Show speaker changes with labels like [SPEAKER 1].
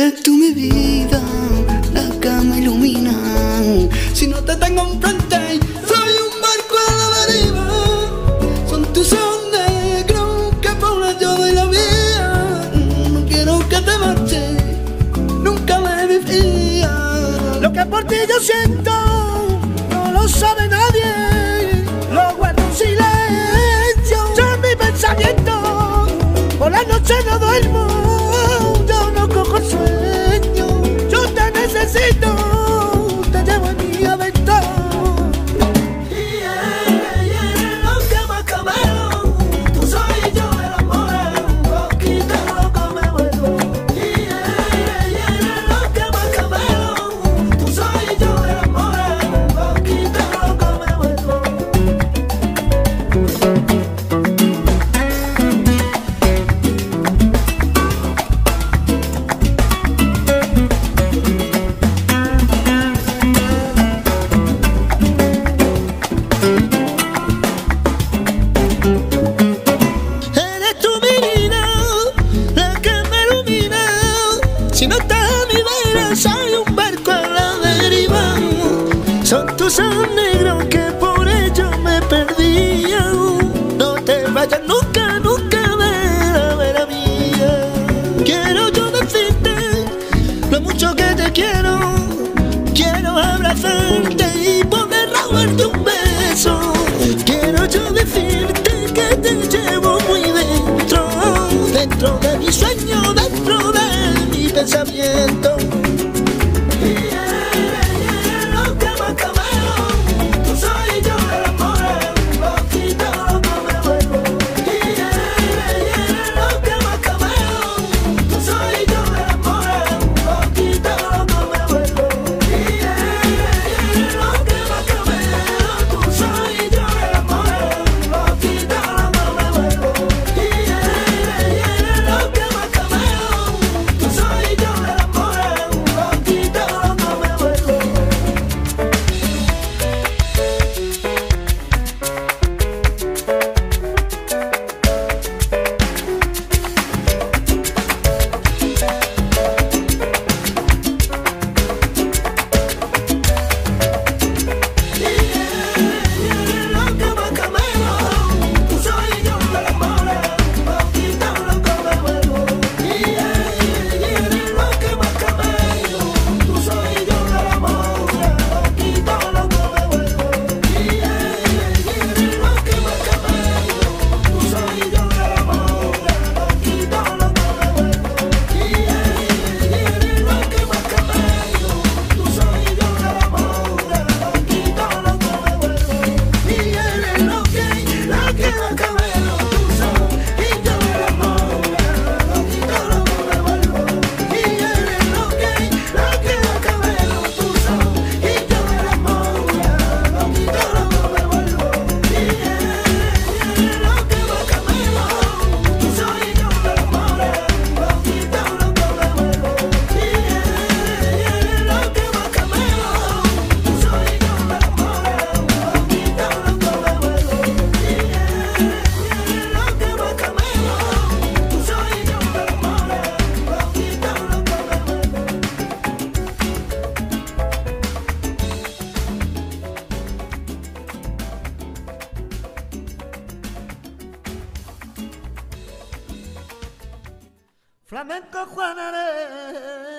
[SPEAKER 1] Eres tú mi vida, la que me ilumina. Si no te tengo enfrente, soy un barco a la deriva. Son tus ojos negros que por yo doy la vida. No quiero que te marches, nunca me vivía.
[SPEAKER 2] Lo que por ti yo siento, no lo sabe nadie. Lo guardo en silencio, son mi pensamiento. Por la noche no duermo. Si no te liberas, soy un barco a la deriva. Son tus ojos negros que por ello me perdían. No te vayas nunca, nunca de la vera mía. Quiero yo decirte lo mucho que te quiero. Quiero abrazarte y poder robarte un beso. Quiero yo siento flamenco Juanare.